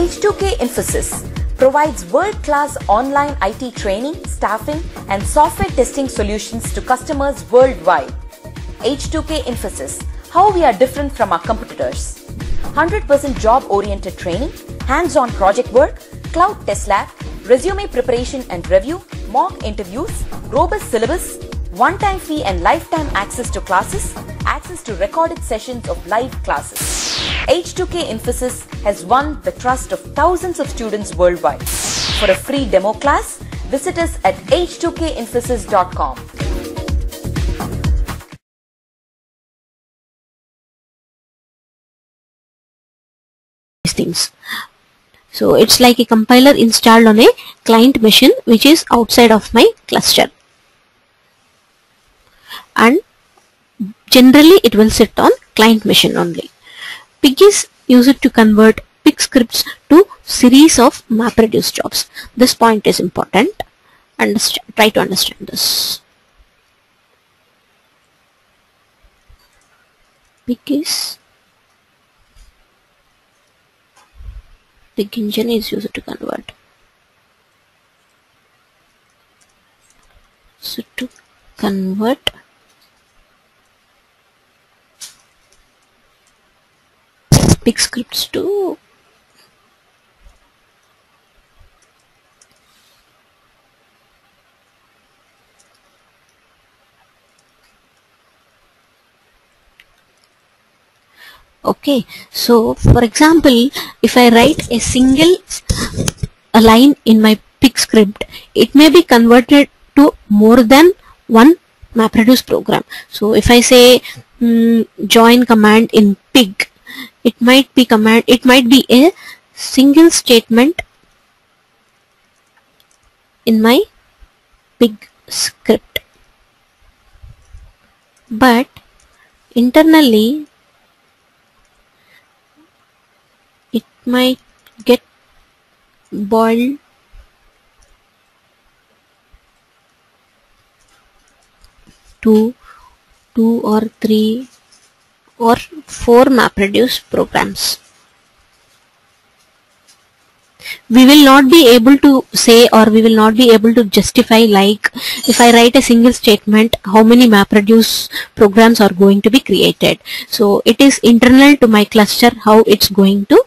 H2K Infosys provides world-class online IT training, staffing and software testing solutions to customers worldwide. H2K Infosys, how we are different from our competitors. 100% job-oriented training, hands-on project work, cloud test lab, resume preparation and review, mock interviews, robust syllabus, one-time fee and lifetime access to classes, access to recorded sessions of live classes. H2K Infosys has won the trust of thousands of students worldwide. For a free demo class, visit us at h2kinfosys.com. these things. So it's like a compiler installed on a client machine which is outside of my cluster. And generally it will sit on client machine only. Pig is used to convert pig scripts to series of MapReduce jobs. This point is important. Understand, try to understand this. Pig is pig engine is used to convert. So to convert pig scripts too. okay so for example if I write a single a line in my pig script it may be converted to more than one MapReduce program so if I say mm, join command in pig it might be command it might be a single statement in my pig script. But internally it might get boiled to two or three or four MapReduce programs. We will not be able to say or we will not be able to justify like if I write a single statement how many MapReduce programs are going to be created. So it is internal to my cluster how it's going to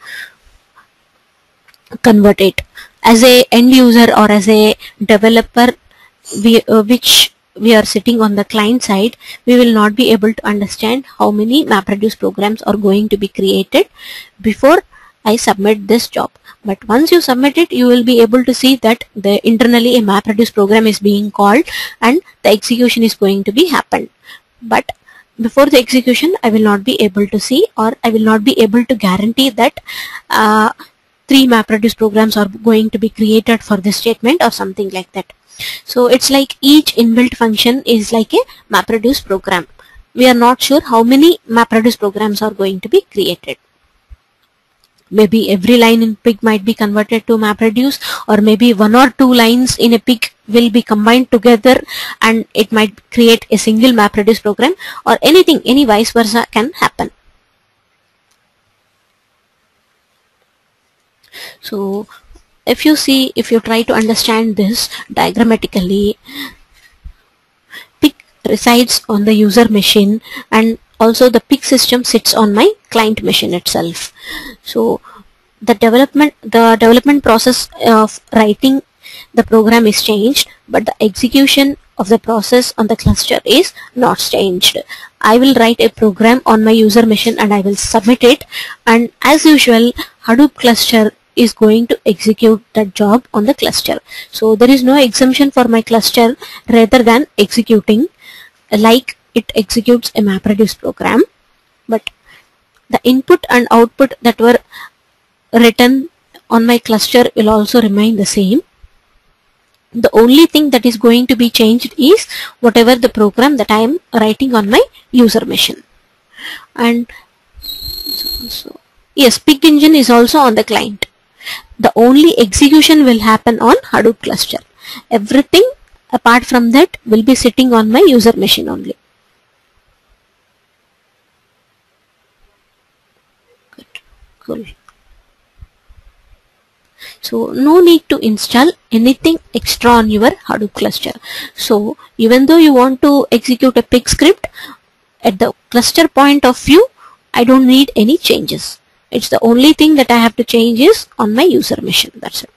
convert it. As a end user or as a developer we, uh, which we are sitting on the client side, we will not be able to understand how many MapReduce programs are going to be created before I submit this job. But once you submit it, you will be able to see that the internally a MapReduce program is being called and the execution is going to be happened. But before the execution, I will not be able to see or I will not be able to guarantee that uh, three MapReduce programs are going to be created for this statement or something like that. So it's like each inbuilt function is like a MapReduce program. We are not sure how many MapReduce programs are going to be created. Maybe every line in pig might be converted to MapReduce or maybe one or two lines in a pig will be combined together and it might create a single MapReduce program or anything, any vice versa can happen. So if you see if you try to understand this diagrammatically pig resides on the user machine and also the pig system sits on my client machine itself. So the development the development process of writing the program is changed but the execution of the process on the cluster is not changed. I will write a program on my user machine and I will submit it. And as usual Hadoop cluster is going to execute that job on the cluster. So there is no exemption for my cluster rather than executing like it executes a MapReduce program. But the input and output that were written on my cluster will also remain the same. The only thing that is going to be changed is whatever the program that I am writing on my user machine. And so, so yes, Pig Engine is also on the client the only execution will happen on Hadoop cluster. Everything apart from that will be sitting on my user machine only. Good, cool. So no need to install anything extra on your Hadoop cluster. So even though you want to execute a pig script at the cluster point of view, I don't need any changes. It's the only thing that I have to change is on my user machine. That's it.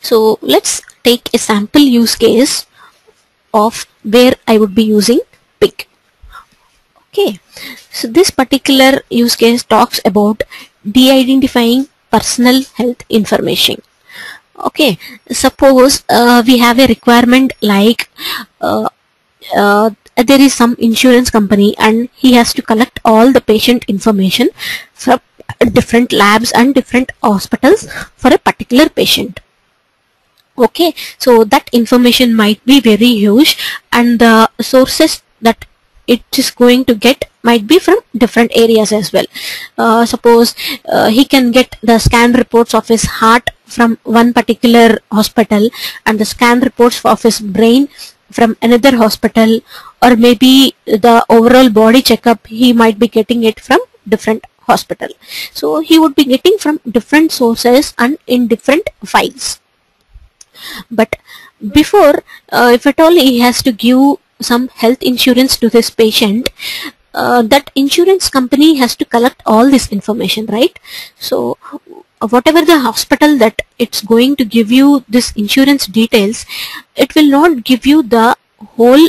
So let's take a sample use case of where I would be using pig. Okay, so this particular use case talks about de-identifying personal health information. Okay, suppose uh, we have a requirement like uh, uh, there is some insurance company and he has to collect all the patient information from different labs and different hospitals for a particular patient. Okay so that information might be very huge and the sources that it is going to get might be from different areas as well. Uh, suppose uh, he can get the scan reports of his heart from one particular hospital and the scan reports of his brain from another hospital or maybe the overall body checkup he might be getting it from different hospital. So he would be getting from different sources and in different files. But before uh, if at all he has to give some health insurance to this patient uh, that insurance company has to collect all this information right? So whatever the hospital that it's going to give you this insurance details it will not give you the whole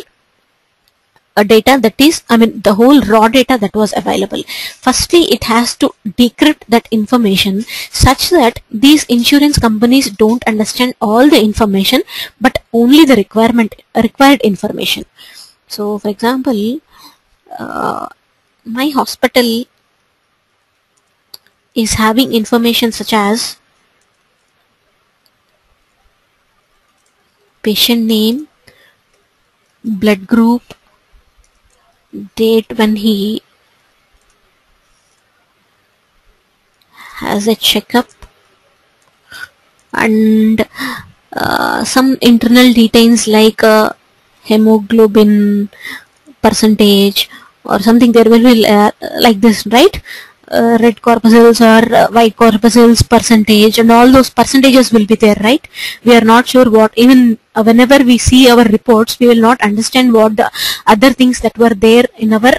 a data that is I mean the whole raw data that was available. Firstly it has to decrypt that information such that these insurance companies don't understand all the information but only the requirement required information. So for example uh, my hospital is having information such as patient name blood group date when he has a checkup and uh, some internal details like uh, hemoglobin percentage or something. There will be uh, like this right uh, red corpuscles or uh, white corpuscles percentage and all those percentages will be there right? We are not sure what even uh, whenever we see our reports we will not understand what the other things that were there in our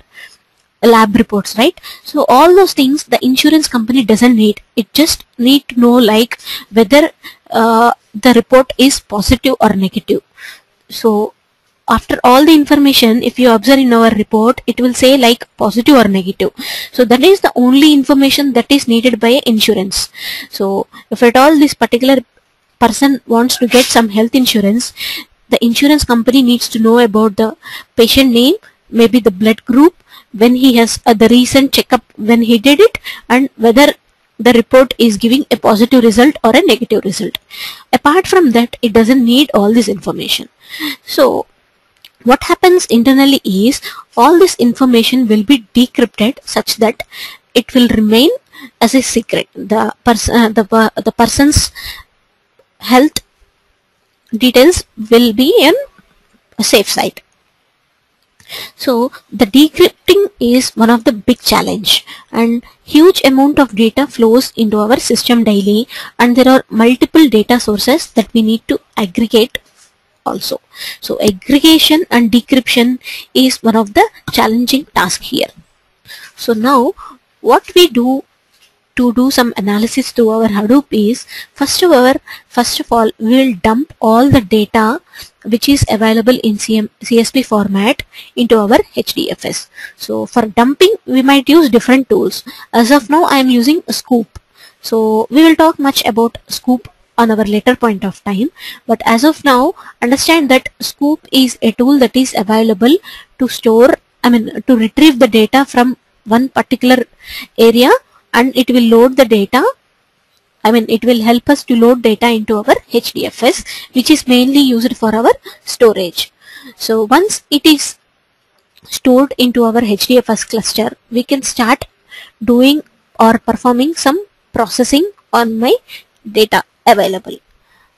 lab reports right? So all those things the insurance company doesn't need. It just need to know like whether uh, the report is positive or negative. So after all the information if you observe in our report it will say like positive or negative. So that is the only information that is needed by insurance. So if at all this particular person wants to get some health insurance the insurance company needs to know about the patient name maybe the blood group when he has uh, the recent checkup when he did it and whether the report is giving a positive result or a negative result. Apart from that it doesn't need all this information. So what happens internally is all this information will be decrypted such that it will remain as a secret. The person uh, the, uh, the person's health details will be in a safe side so the decrypting is one of the big challenge and huge amount of data flows into our system daily and there are multiple data sources that we need to aggregate also. So aggregation and decryption is one of the challenging tasks here. So now what we do to do some analysis to our Hadoop is first of all, first of all we will dump all the data which is available in CM, CSV format into our HDFS. So for dumping we might use different tools. As of now I am using Sqoop. So we will talk much about Sqoop on our later point of time. But as of now understand that sqoop is a tool that is available to store I mean to retrieve the data from one particular area and it will load the data. I mean it will help us to load data into our HDFS which is mainly used for our storage. So once it is stored into our HDFS cluster we can start doing or performing some processing on my data available.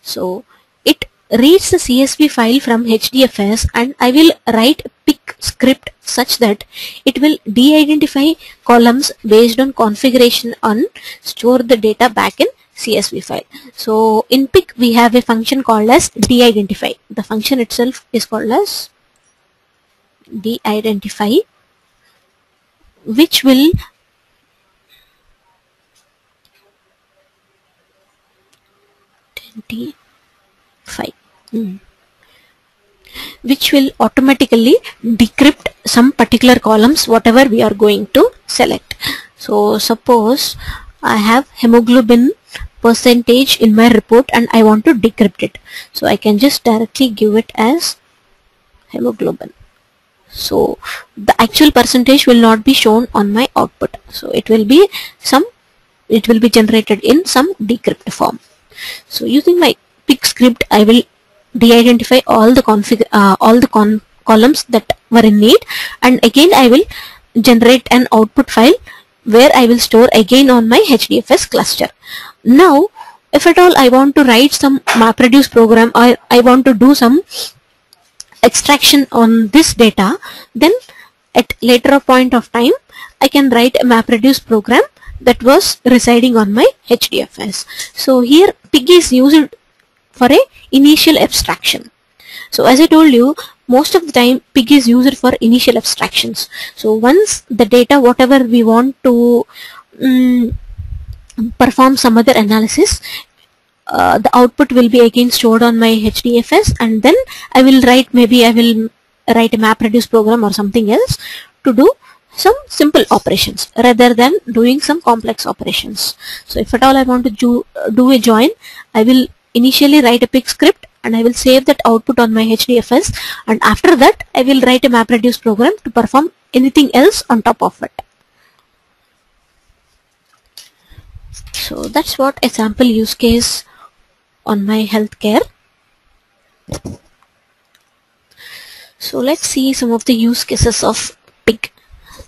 So it reads the CSV file from HDFS and I will write pig script such that it will de-identify columns based on configuration and store the data back in CSV file. So in pig we have a function called as de-identify. The function itself is called as de-identify which will identify hmm. which will automatically decrypt some particular columns whatever we are going to select. So suppose I have hemoglobin percentage in my report and I want to decrypt it. So I can just directly give it as hemoglobin. So the actual percentage will not be shown on my output. So it will be some, it will be generated in some decrypt form. So using my PIG script, I will de-identify all the config, uh, all the con columns that were in need and again I will generate an output file where I will store again on my HDFS cluster. Now if at all I want to write some MapReduce program or I want to do some extraction on this data then at later point of time I can write a MapReduce program that was residing on my HDFS. So here PIG is used for a initial abstraction. So as I told you most of the time PIG is used for initial abstractions. So once the data whatever we want to um, perform some other analysis uh, the output will be again stored on my HDFS and then I will write maybe I will write a MapReduce program or something else to do some simple operations rather than doing some complex operations. So if at all I want to do, do a join I will initially write a PIG script and I will save that output on my HDFS and after that I will write a MapReduce program to perform anything else on top of it. So that's what a sample use case on my healthcare. So let's see some of the use cases of PIG.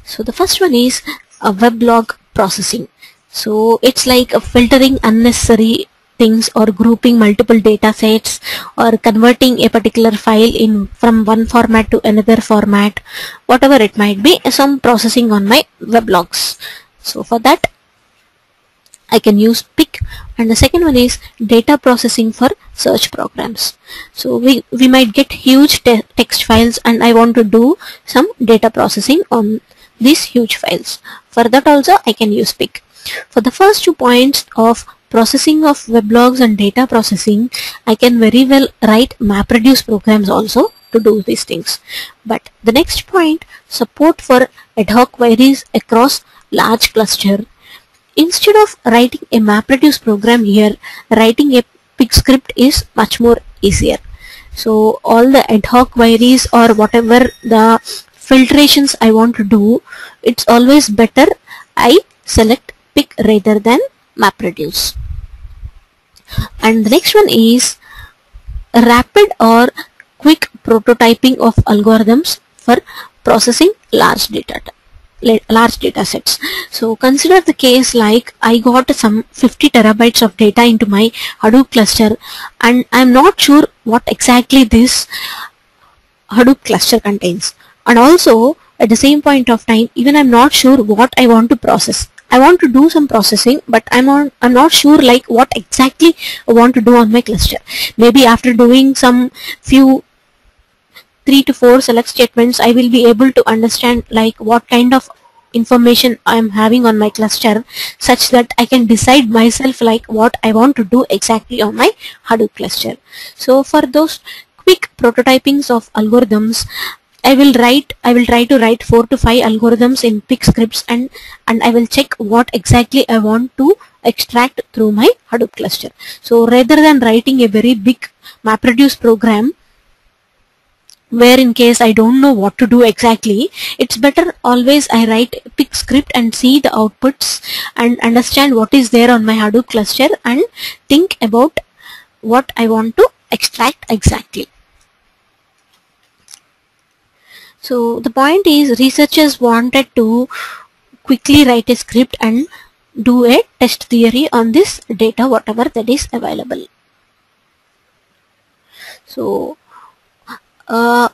So the first one is a weblog processing. So it's like a filtering unnecessary things or grouping multiple data sets or converting a particular file in from one format to another format whatever it might be some processing on my weblogs so for that I can use PIG and the second one is data processing for search programs. So we we might get huge te text files and I want to do some data processing on these huge files for that also I can use PIG for the first two points of processing of weblogs and data processing, I can very well write MapReduce programs also to do these things. But the next point, support for ad hoc queries across large cluster. Instead of writing a MapReduce program here, writing a PIG script is much more easier. So all the ad hoc queries or whatever the filtrations I want to do, it's always better I select pig rather than MapReduce. And the next one is rapid or quick prototyping of algorithms for processing large data large data sets. So consider the case like I got some 50 terabytes of data into my Hadoop cluster and I'm not sure what exactly this Hadoop cluster contains. And also at the same point of time even I'm not sure what I want to process. I want to do some processing but I'm on I'm not sure like what exactly I want to do on my cluster maybe after doing some few three to four select statements I will be able to understand like what kind of information I am having on my cluster such that I can decide myself like what I want to do exactly on my Hadoop cluster so for those quick prototypings of algorithms I will write I will try to write four to five algorithms in PIG scripts and and I will check what exactly I want to extract through my Hadoop cluster. So rather than writing a very big MapReduce program where in case I don't know what to do exactly, it's better always I write PIG script and see the outputs and understand what is there on my Hadoop cluster and think about what I want to extract exactly. So the point is researchers wanted to quickly write a script and do a test theory on this data whatever that is available. So uh,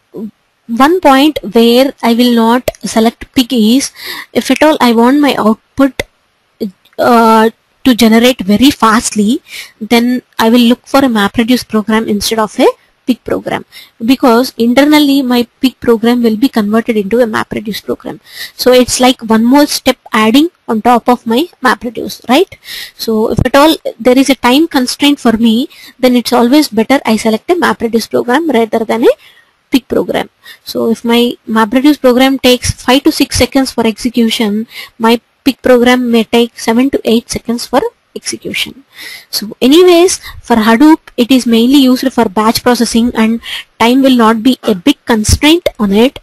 one point where I will not select PIG is if at all I want my output uh, to generate very fastly, then I will look for a MapReduce program instead of a PIG program because internally my PIG program will be converted into a MapReduce program. So it's like one more step adding on top of my MapReduce, right? So if at all there is a time constraint for me, then it's always better I select a MapReduce program rather than a PIG program. So if my MapReduce program takes 5 to 6 seconds for execution, my PIG program may take 7 to 8 seconds for execution. So anyways, for Hadoop, it is mainly used for batch processing and time will not be a big constraint on it.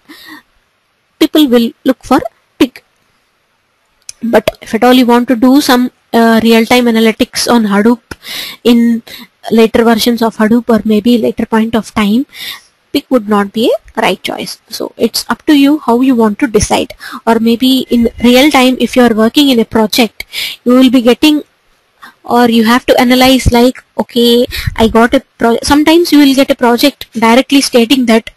People will look for PIG. But if at all you want to do some uh, real-time analytics on Hadoop in later versions of Hadoop or maybe later point of time, PIG would not be a right choice. So it's up to you how you want to decide or maybe in real time if you are working in a project you will be getting or you have to analyze like okay I got a project sometimes you will get a project directly stating that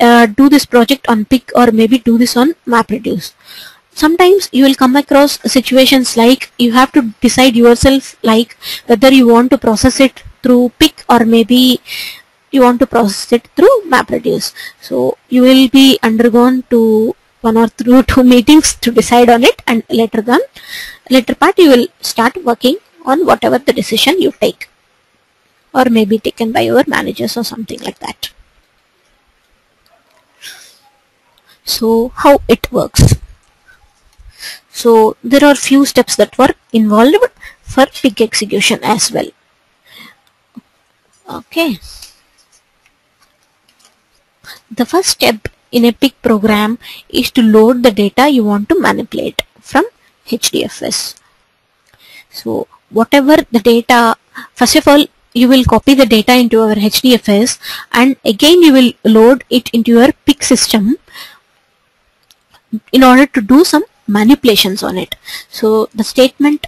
uh, do this project on PIG or maybe do this on MapReduce. Sometimes you will come across situations like you have to decide yourself like whether you want to process it through PIG or maybe you want to process it through MapReduce. So you will be undergone to one or two, two meetings to decide on it and later on later part you will start working on whatever the decision you take or maybe taken by your managers or something like that. So how it works. So there are few steps that were involved for PIG execution as well. Okay. The first step in a PIG program is to load the data you want to manipulate from HDFS. So whatever the data, first of all, you will copy the data into our HDFS and again you will load it into your PIG system in order to do some manipulations on it. So the statement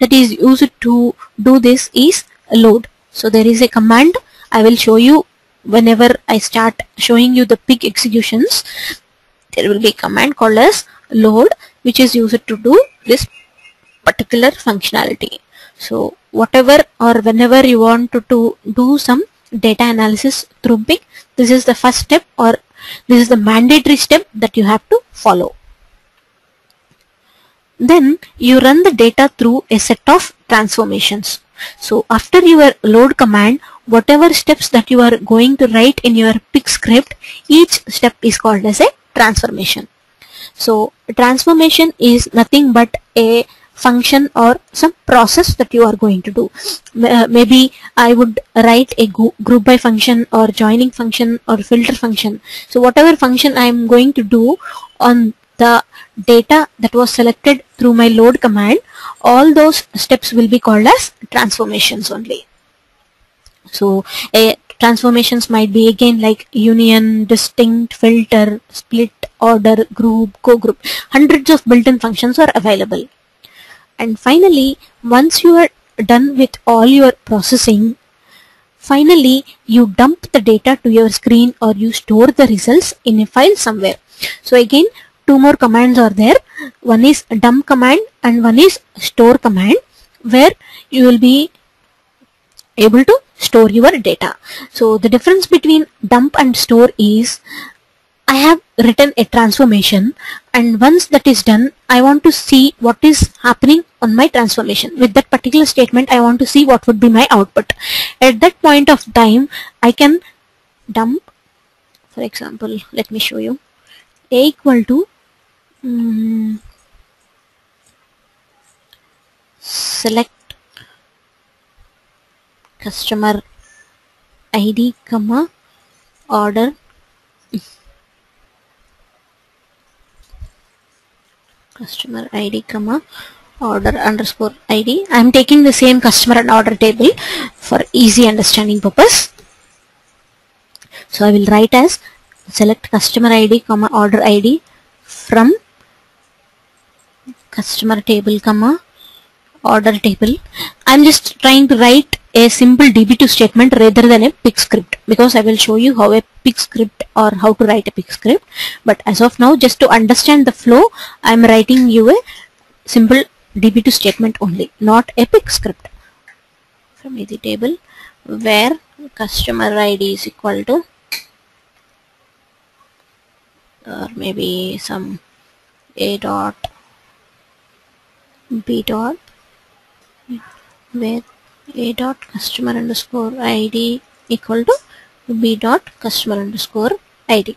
that is used to do this is load. So there is a command I will show you whenever I start showing you the PIG executions. There will be a command called as load which is used to do this particular functionality. So whatever or whenever you want to, to do some data analysis through PIG, this is the first step or this is the mandatory step that you have to follow. Then you run the data through a set of transformations. So after your load command, whatever steps that you are going to write in your PIG script, each step is called as a transformation. So transformation is nothing but a function or some process that you are going to do. Uh, maybe I would write a group by function or joining function or filter function. So whatever function I am going to do on the data that was selected through my load command, all those steps will be called as transformations only. So a transformations might be again like union, distinct, filter, split, order, group, co-group. Hundreds of built-in functions are available and finally once you are done with all your processing finally you dump the data to your screen or you store the results in a file somewhere. So again two more commands are there. One is dump command and one is store command where you will be able to store your data. So the difference between dump and store is I have written a transformation and once that is done I want to see what is happening on my transformation. With that particular statement I want to see what would be my output. At that point of time I can dump for example let me show you a equal to um, select customer id comma order customer id comma order underscore id i am taking the same customer and order table for easy understanding purpose. So i will write as select customer id comma order id from customer table comma order table. I'm just trying to write a simple DB2 statement rather than a PIG script because I will show you how a PIG script or how to write a PIG script. But as of now just to understand the flow I am writing you a simple db2 statement only not a pig script. From the table where customer id is equal to or maybe some a dot b dot where a dot customer underscore id equal to b dot customer underscore id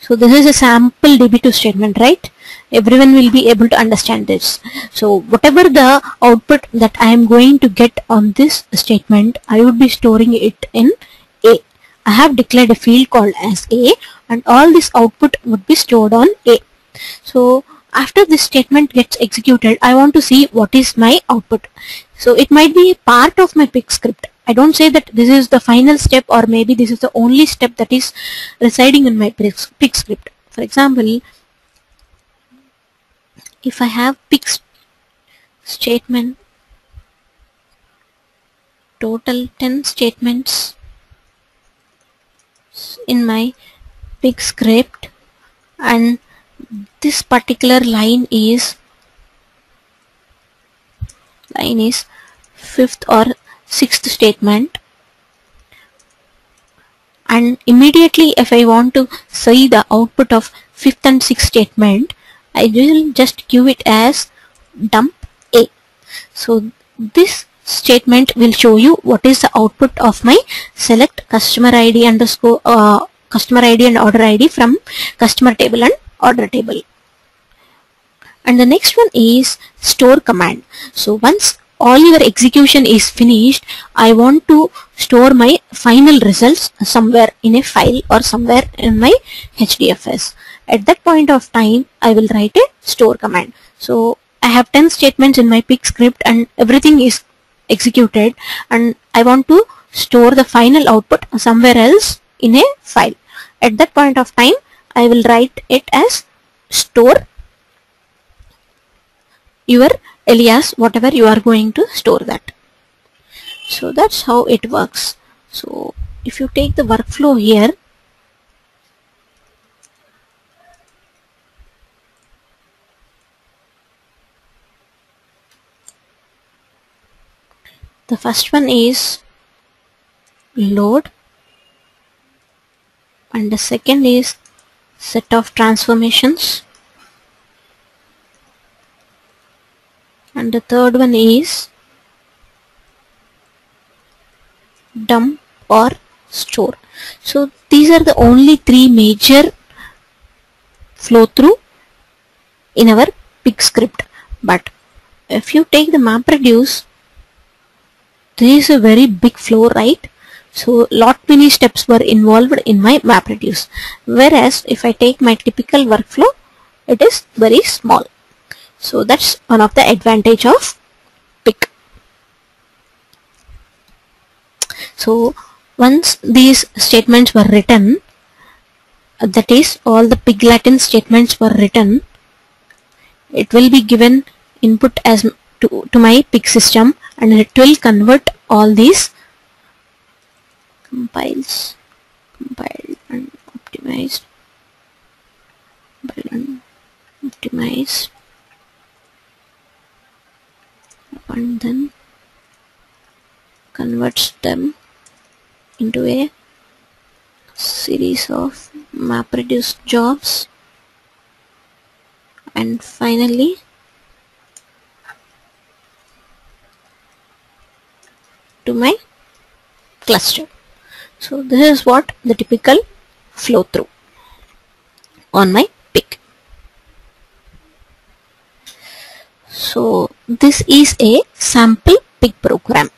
so this is a sample db2 statement right? Everyone will be able to understand this. So whatever the output that i am going to get on this statement i would be storing it in a. I have declared a field called as a and all this output would be stored on a. So after this statement gets executed I want to see what is my output so it might be part of my pig script. I don't say that this is the final step or maybe this is the only step that is residing in my pig script. For example if I have pig statement total 10 statements in my pick script and this particular line is line is fifth or sixth statement and immediately if I want to see the output of fifth and sixth statement I will just give it as dump A so this statement will show you what is the output of my select customer ID underscore uh, customer ID and order ID from customer table and order table. And the next one is store command. So once all your execution is finished, I want to store my final results somewhere in a file or somewhere in my HDFS. At that point of time, I will write a store command. So I have 10 statements in my pig script and everything is executed and I want to store the final output somewhere else in a file. At that point of time, I will write it as store your alias whatever you are going to store that. So that's how it works. So if you take the workflow here, the first one is load and the second is set of transformations and the third one is dump or store so these are the only three major flow through in our pig script but if you take the map reduce this is a very big flow right so lot many steps were involved in my MapReduce. Whereas if I take my typical workflow, it is very small. So that's one of the advantage of pig. So once these statements were written, uh, that is all the pig Latin statements were written, it will be given input as to, to my pig system and it will convert all these compiles compiled and optimized compiled and optimized and then converts them into a series of MapReduce jobs. And finally to my cluster. So this is what the typical flow through on my pig. So this is a sample pig program.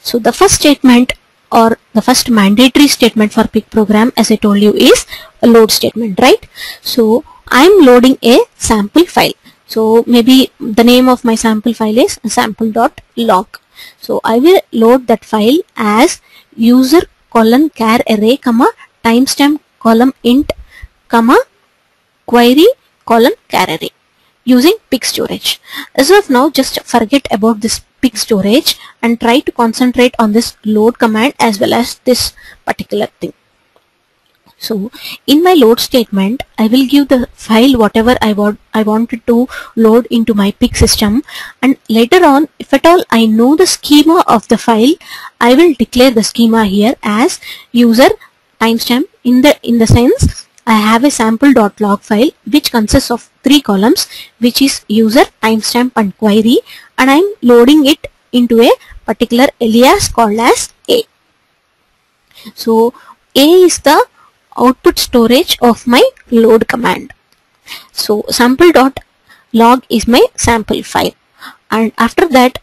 So the first statement or the first mandatory statement for pig program as I told you is a load statement right. So I'm loading a sample file. So maybe the name of my sample file is sample.log. So I will load that file as user colon char array comma timestamp column int comma query colon chararray using PigStorage. As of now just forget about this PigStorage and try to concentrate on this load command as well as this particular thing. So in my load statement, I will give the file whatever I want I wanted to load into my PIG system and later on if at all I know the schema of the file, I will declare the schema here as user timestamp in the in the sense I have a sample.log file which consists of three columns which is user timestamp and query and I'm loading it into a particular alias called as A. So A is the output storage of my load command. So sample.log is my sample file and after that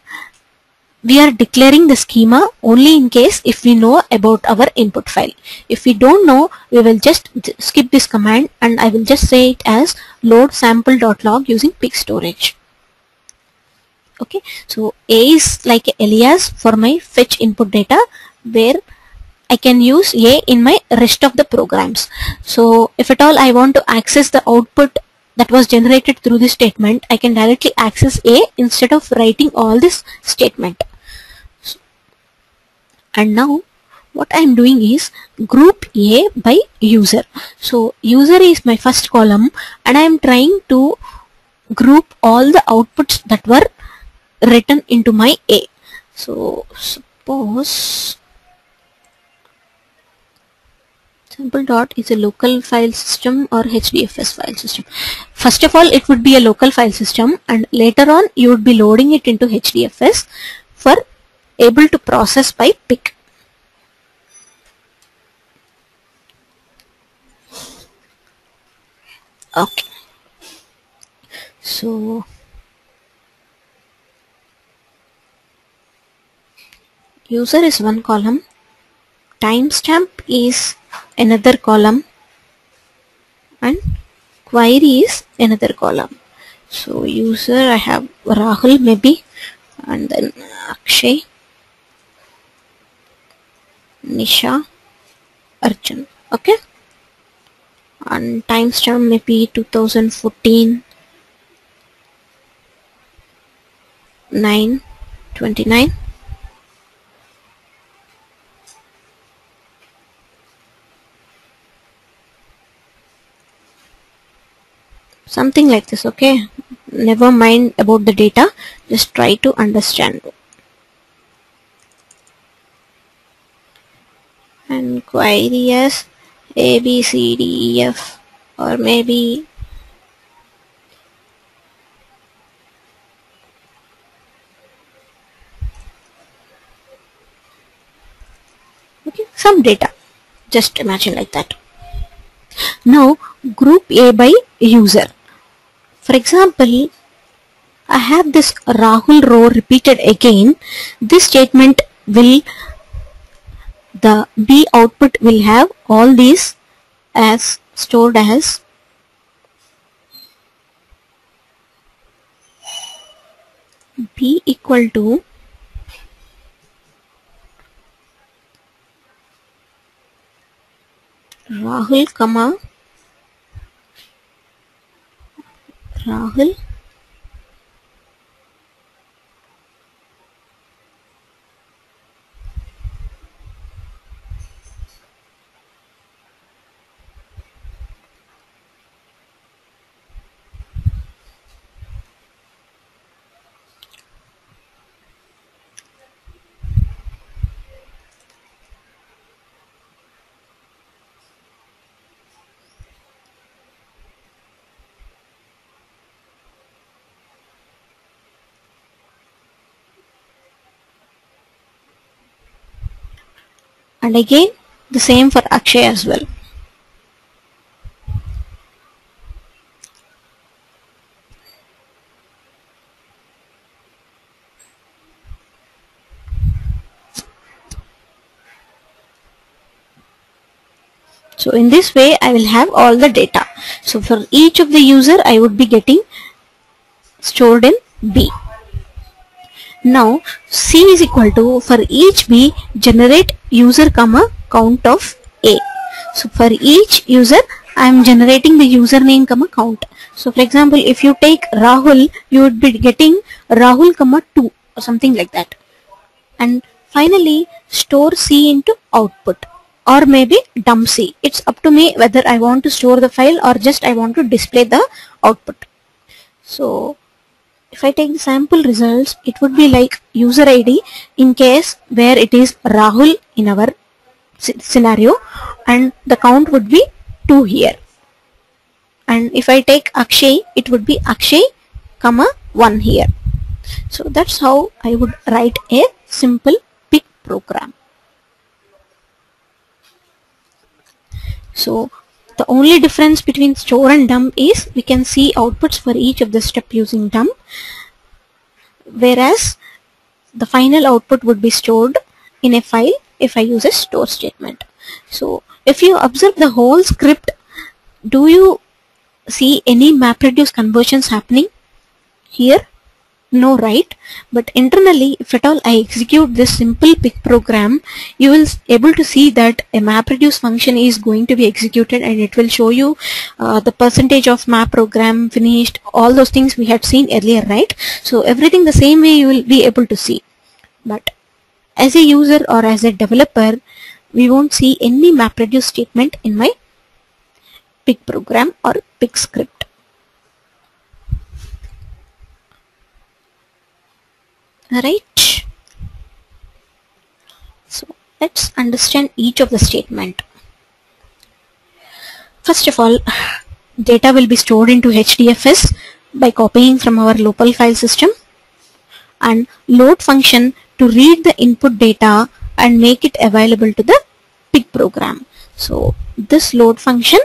we are declaring the schema only in case if we know about our input file. If we don't know, we will just skip this command and I will just say it as load sample.log using PigStorage. Okay, so A is like alias for my fetch input data where I can use A in my rest of the programs. So if at all I want to access the output that was generated through this statement, I can directly access A instead of writing all this statement and now what I am doing is group A by user. So user is my first column and I am trying to group all the outputs that were written into my A. So suppose sample dot is a local file system or HDFS file system. First of all it would be a local file system and later on you would be loading it into HDFS for able to process by PIG. Okay. So user is one column, timestamp is another column and query is another column. So user I have Rahul maybe and then Akshay Nisha Arjun okay? And timestamp maybe 2014 9 29 something like this okay? Never mind about the data just try to understand and query as A, B, C, D, E, F or maybe okay some data. Just imagine like that. Now group A by user. For example I have this Rahul row repeated again. This statement will the B output will have all these as stored as B equal to Rahul comma Rahul and again the same for Akshay as well. So in this way I will have all the data. So for each of the user I would be getting stored in B. Now C is equal to for each B generate user comma count of A. So for each user I am generating the username comma count. So for example if you take Rahul you would be getting Rahul comma 2 or something like that. And finally store C into output or maybe dump C. It's up to me whether I want to store the file or just I want to display the output. So if I take the sample results, it would be like user ID in case where it is Rahul in our scenario and the count would be 2 here. And if I take Akshay, it would be Akshay, comma 1 here. So that's how I would write a simple pig program. So the only difference between store and dump is we can see outputs for each of the step using dump whereas the final output would be stored in a file if I use a store statement. So if you observe the whole script do you see any MapReduce conversions happening here? No right? But internally if at all I execute this simple pig program you will able to see that a MapReduce function is going to be executed and it will show you uh, the percentage of map program finished all those things we had seen earlier right? So everything the same way you will be able to see. But as a user or as a developer we won't see any MapReduce statement in my pig program or pig script right? So let's understand each of the statement. First of all data will be stored into HDFS by copying from our local file system and load function to read the input data and make it available to the pig program. So this load function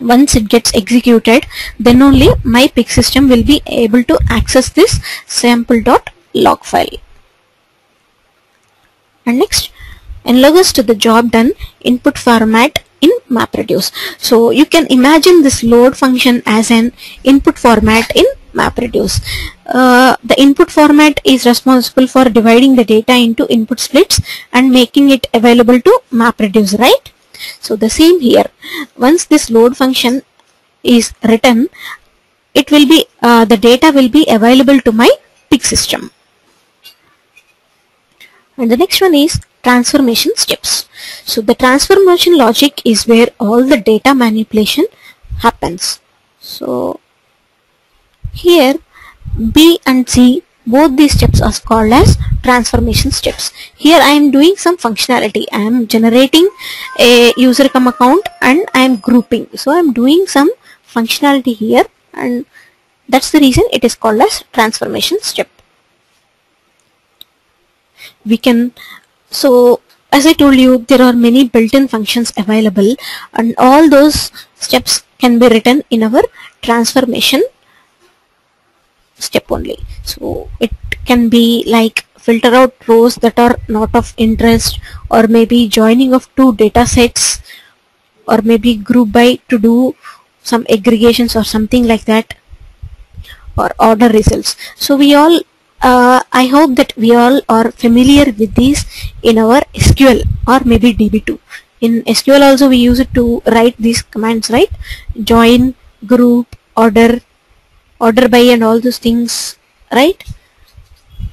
once it gets executed then only my pig system will be able to access this sample.log file and next analogous to the job done input format in MapReduce. So you can imagine this load function as an input format in MapReduce. Uh, the input format is responsible for dividing the data into input splits and making it available to MapReduce, right? So the same here. Once this load function is written, it will be uh, the data will be available to my pig system. And the next one is transformation steps. So the transformation logic is where all the data manipulation happens. So here B and C both these steps are called as transformation steps. Here I am doing some functionality. I am generating a user come account and I am grouping. So I am doing some functionality here and that's the reason it is called as transformation step. We can, so as I told you, there are many built-in functions available and all those steps can be written in our transformation step only. So it can be like filter out rows that are not of interest or maybe joining of two data sets or maybe group by to do some aggregations or something like that or order results. So we all uh, I hope that we all are familiar with these in our SQL or maybe DB2 in SQL also we use it to write these commands right? Join group order order by and all those things right?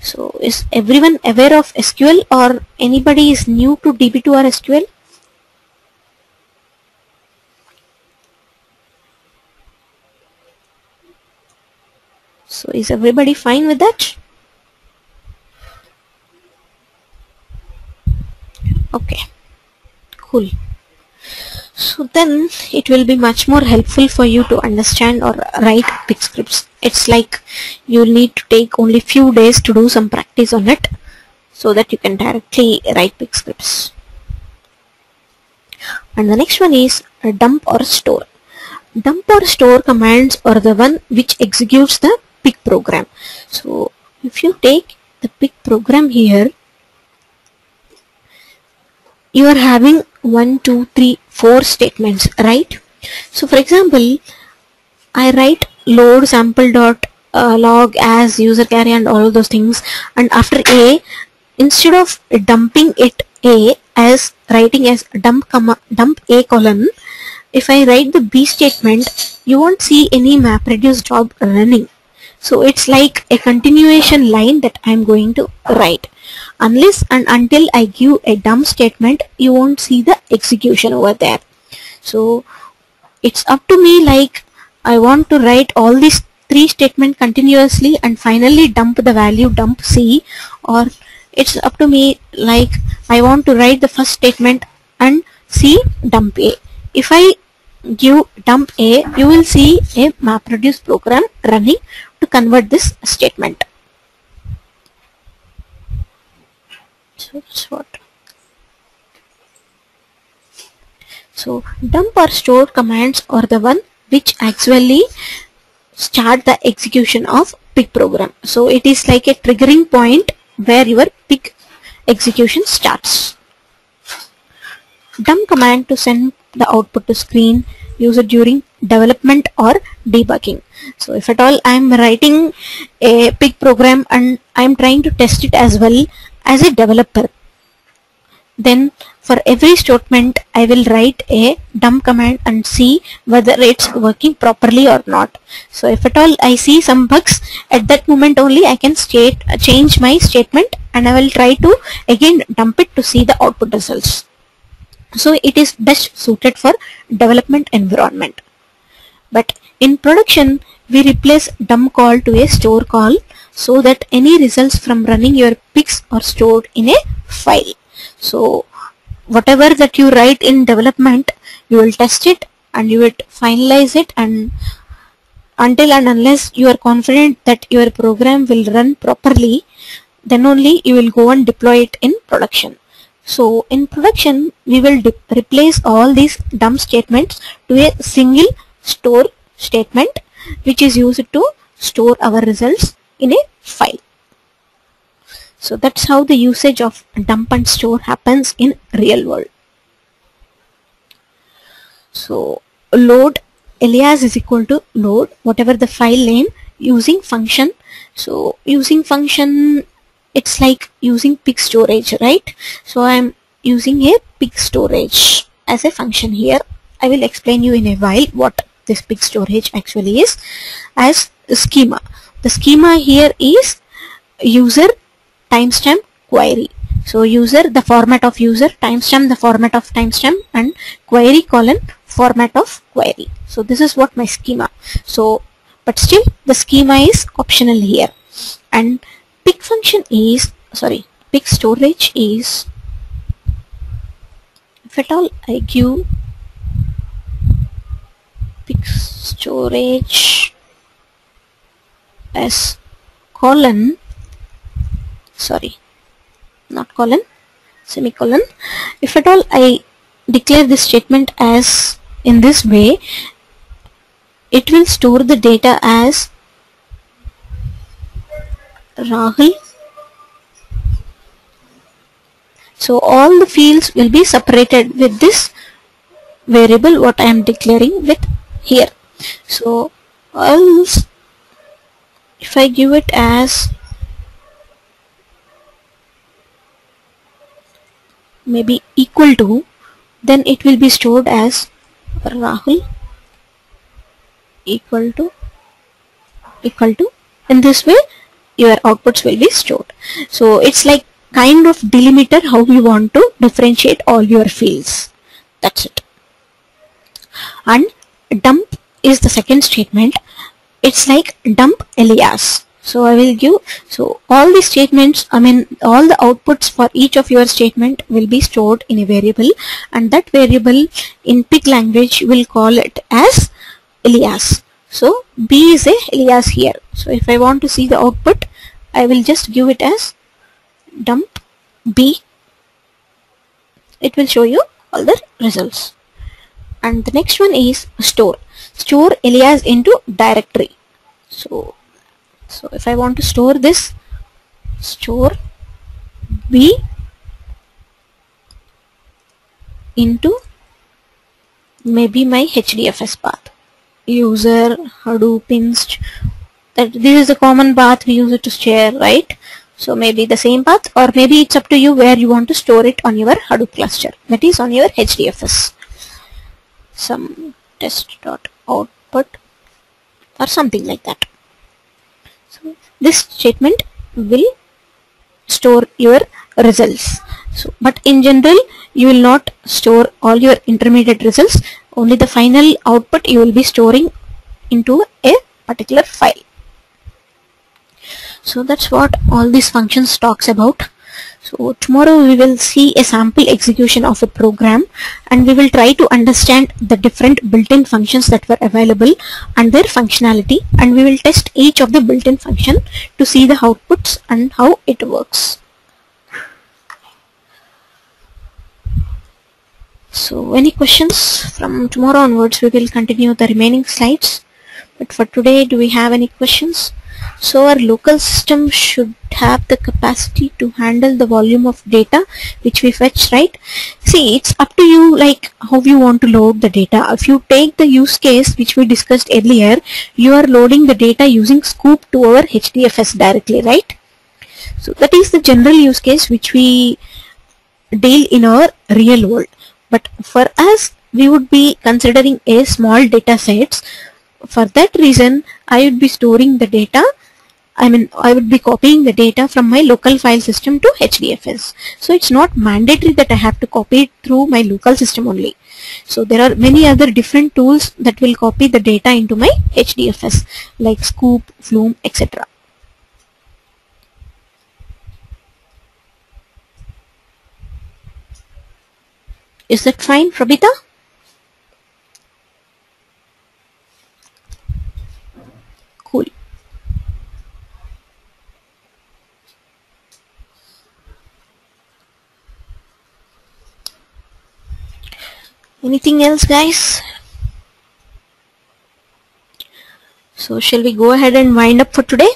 So is everyone aware of SQL or anybody is new to DB2 or SQL so is everybody fine with that? Okay. Cool so then it will be much more helpful for you to understand or write pig scripts. It's like you'll need to take only few days to do some practice on it so that you can directly write pig scripts. And the next one is dump or store. Dump or store commands are the one which executes the pig program. So if you take the pig program here you are having one two three four statements right? So for example I write load sample dot uh, log as user carry and all those things. And after a instead of dumping it a as writing as dump comma dump a column if I write the b statement you won't see any map reduce job running. So it's like a continuation line that I'm going to write unless and until I give a dump statement you won't see the execution over there. So it's up to me like I want to write all these three statement continuously and finally dump the value dump C or it's up to me like I want to write the first statement and C dump A. If I give dump A you will see a MapReduce program running to convert this statement so dump or store commands are the one which actually start the execution of pig program. So it is like a triggering point where your pig execution starts. Dump command to send the output to screen use it during development or debugging. So if at all I am writing a pig program and I am trying to test it as well as a developer. Then for every statement I will write a dump command and see whether it's working properly or not. So if at all I see some bugs at that moment only I can state uh, change my statement and I will try to again dump it to see the output results. So it is best suited for development environment. But in production we replace dump call to a store call so that any results from running your picks are stored in a file. So whatever that you write in development you will test it and you will finalize it and until and unless you are confident that your program will run properly then only you will go and deploy it in production. So in production we will replace all these dump statements to a single store statement which is used to store our results in a file so that's how the usage of dump and store happens in real world. So load alias is equal to load whatever the file name using function. So using function it's like using PigStorage right. So I'm using a PigStorage as a function here. I will explain you in a while what this PigStorage actually is as schema. The schema here is user timestamp query. So user the format of user, timestamp the format of timestamp and query colon format of query. So this is what my schema. So but still the schema is optional here and pig function is sorry PigStorage is if at all I give PigStorage as colon. Sorry. Not colon. Semicolon. If at all I declare this statement as in this way it will store the data as Rahul. So all the fields will be separated with this variable what I am declaring with here. So else if I give it as maybe equal to then it will be stored as Rahul equal to equal to in this way your outputs will be stored. So it's like kind of delimiter how you want to differentiate all your fields. That's it. And dump is the second statement it's like dump alias so I will give so all the statements I mean all the outputs for each of your statement will be stored in a variable and that variable in pig language will call it as alias so B is a alias here. So if I want to see the output I will just give it as dump B. It will show you all the results. And the next one is store store alias into directory. So so if I want to store this store b into maybe my HDFS path. User Hadoop inst that this is the common path we use it to share right? So maybe the same path or maybe it's up to you where you want to store it on your Hadoop cluster that is on your HDFS some test dot output or something like that. So this statement will store your results. So but in general you will not store all your intermediate results. Only the final output you will be storing into a particular file. So that's what all these functions talks about so tomorrow we will see a sample execution of a program and we will try to understand the different built-in functions that were available and their functionality and we will test each of the built-in function to see the outputs and how it works. So any questions from tomorrow onwards we will continue the remaining slides but for today do we have any questions? So our local system should have the capacity to handle the volume of data which we fetch, right? See, it's up to you like how you want to load the data. If you take the use case which we discussed earlier, you are loading the data using Sqoop to our HDFS directly, right? So that is the general use case which we deal in our real world. But for us, we would be considering a small data sets for that reason I would be storing the data I mean I would be copying the data from my local file system to HDFS so it's not mandatory that I have to copy it through my local system only. So there are many other different tools that will copy the data into my HDFS like Sqoop, Flume etc is that fine Prabita? cool anything else guys? So shall we go ahead and wind up for today?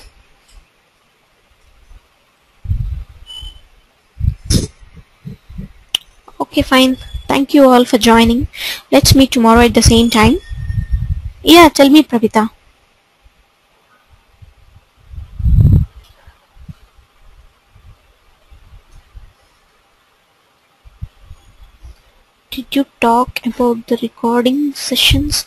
Okay fine. Thank you all for joining. Let's meet tomorrow at the same time. Yeah tell me Pravita you talk about the recording sessions?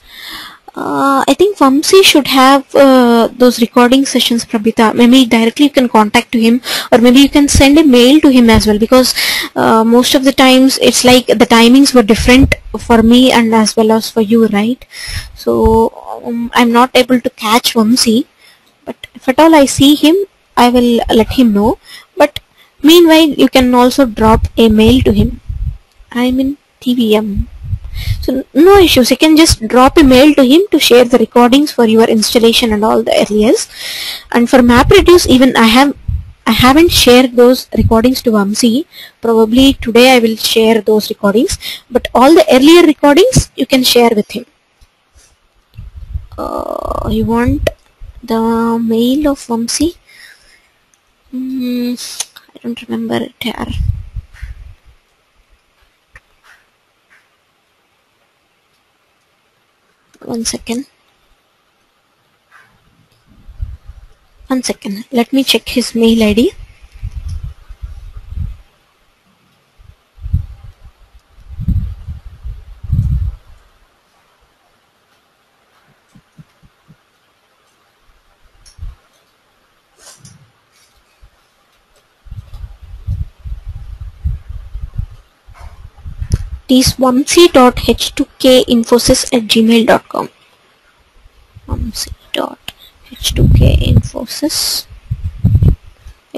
Uh, I think Vamsi should have uh, those recording sessions, Prabhita. Maybe directly you can contact to him or maybe you can send a mail to him as well because uh, most of the times it's like the timings were different for me and as well as for you, right? So um, I'm not able to catch Vamsi but if at all I see him, I will let him know. But meanwhile, you can also drop a mail to him. I'm in TVM. So no issues. You can just drop a mail to him to share the recordings for your installation and all the areas. And for MapReduce, even I have I haven't shared those recordings to Vamsi. Probably today I will share those recordings. But all the earlier recordings you can share with him. Uh, you want the mail of Vamsi? Mm, I don't remember it here. One second. One second. Let me check his mail id is vamsi.h2kinfosys at gmail.com vamsi.h2kinfosys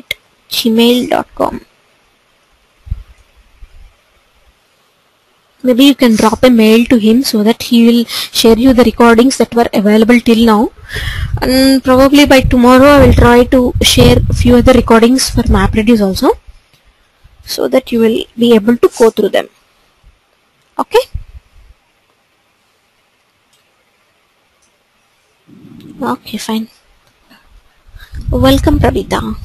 at gmail.com maybe you can drop a mail to him so that he will share you the recordings that were available till now. And probably by tomorrow I will try to share a few other recordings for MapReduce also so that you will be able to go through them okay? Okay fine. Welcome Pravita.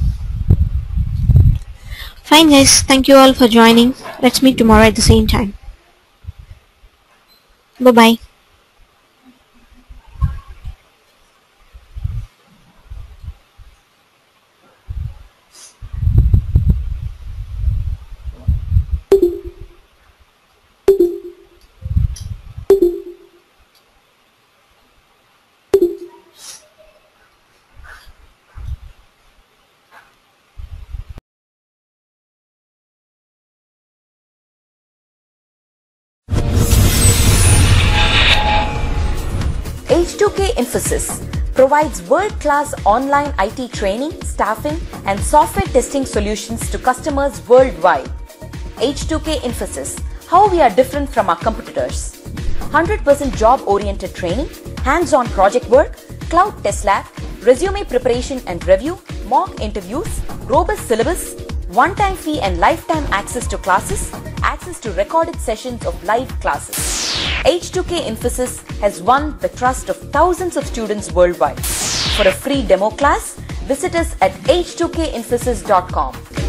Fine guys. Thank you all for joining. Let's meet tomorrow at the same time. Bye bye Infosys provides world-class online IT training, staffing and software testing solutions to customers worldwide. H2K Infosys, how we are different from our competitors. 100% job-oriented training, hands-on project work, cloud test lab, resume preparation and review, mock interviews, robust syllabus, one-time fee and lifetime access to classes, access to recorded sessions of live classes. H2K Infosys has won the trust of thousands of students worldwide. For a free demo class, visit us at h2kinfosys.com.